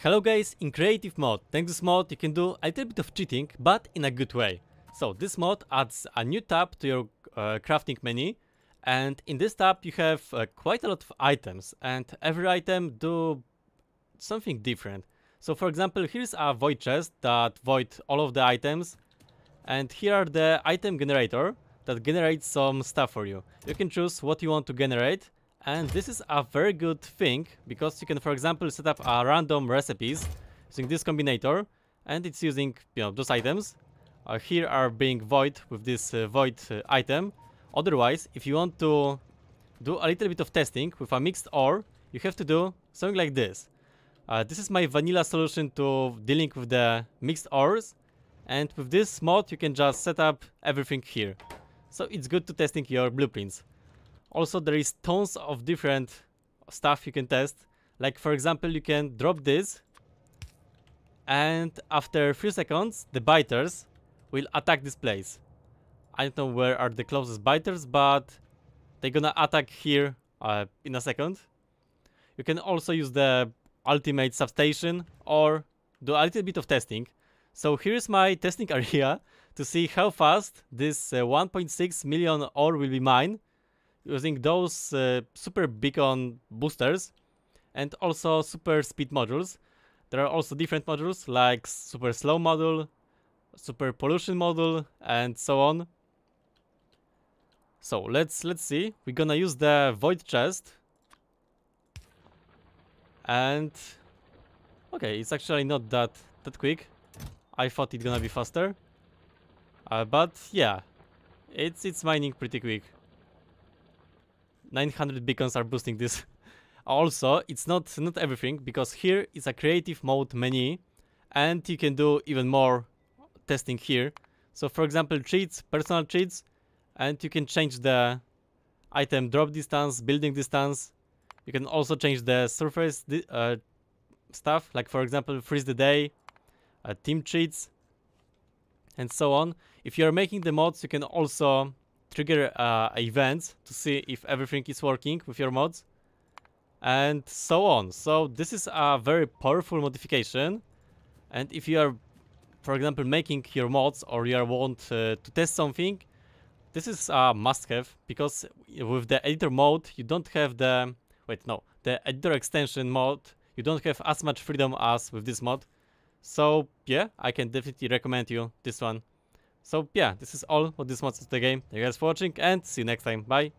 Hello guys, in Creative Mode, thanks this mod you can do a little bit of cheating, but in a good way. So this mod adds a new tab to your uh, crafting menu, and in this tab you have uh, quite a lot of items, and every item do something different. So for example, here's a void chest that void all of the items, and here are the item generator that generates some stuff for you. You can choose what you want to generate, and this is a very good thing because you can, for example, set up a random recipes using this combinator and it's using, you know, those items. Uh, here are being void with this uh, void uh, item. Otherwise, if you want to do a little bit of testing with a mixed ore, you have to do something like this. Uh, this is my vanilla solution to dealing with the mixed ores. And with this mod, you can just set up everything here. So it's good to testing your blueprints. Also, there is tons of different stuff you can test. Like, for example, you can drop this, and after a few seconds, the biters will attack this place. I don't know where are the closest biters, but they're gonna attack here uh, in a second. You can also use the ultimate substation or do a little bit of testing. So here's my testing area to see how fast this uh, 1.6 million ore will be mined using those uh, super beacon boosters and also super speed modules. There are also different modules like super slow module, super pollution module, and so on. So let's let's see. We're gonna use the void chest. And okay, it's actually not that that quick. I thought it's gonna be faster. Uh, but yeah, it's it's mining pretty quick. 900 beacons are boosting this. also, it's not not everything because here is a creative mode menu and you can do even more testing here. So for example, cheats, personal cheats, and you can change the item drop distance, building distance. You can also change the surface uh, stuff, like for example, freeze the day, uh, team cheats, and so on. If you're making the mods, you can also trigger uh, events to see if everything is working with your mods and so on. So this is a very powerful modification and if you are for example making your mods or you want uh, to test something this is a must-have because with the editor mode you don't have the wait no the editor extension mode you don't have as much freedom as with this mod so yeah I can definitely recommend you this one so yeah, this is all for this mod of the game. Thank you guys for watching and see you next time. Bye!